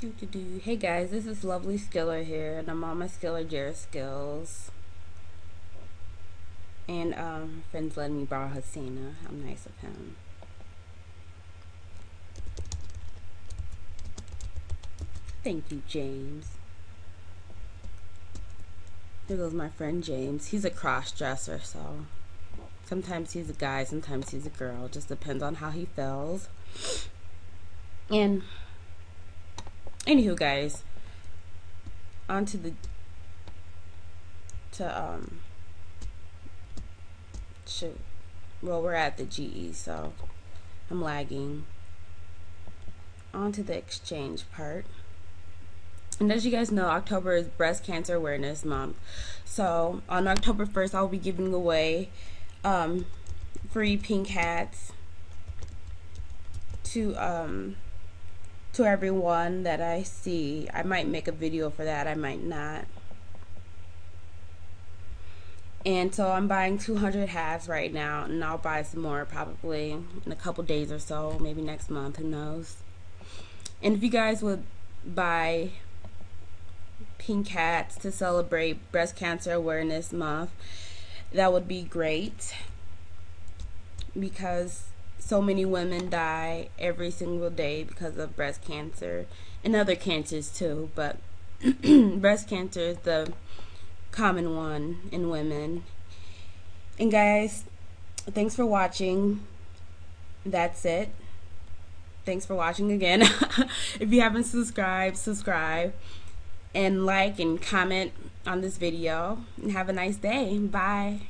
Do, do, do. Hey guys, this is Lovely Skiller here, and I'm on my Skiller Jer Skillz. And um, friends letting me borrow Hasina. How nice of him. Thank you, James. Here goes my friend James. He's a cross dresser, so sometimes he's a guy, sometimes he's a girl. Just depends on how he feels. And anywho guys on to the to um shoot well we're at the GE so I'm lagging. On to the exchange part. And as you guys know October is breast cancer awareness month. So on October 1st I'll be giving away um, free pink hats to um to everyone that I see. I might make a video for that, I might not. And so I'm buying 200 hats right now, and I'll buy some more probably in a couple days or so, maybe next month, who knows. And if you guys would buy pink hats to celebrate Breast Cancer Awareness Month, that would be great because so many women die every single day because of breast cancer and other cancers too, but breast cancer is the common one in women. And guys, thanks for watching. That's it. Thanks for watching again. if you haven't subscribed, subscribe and like and comment on this video. And have a nice day. Bye.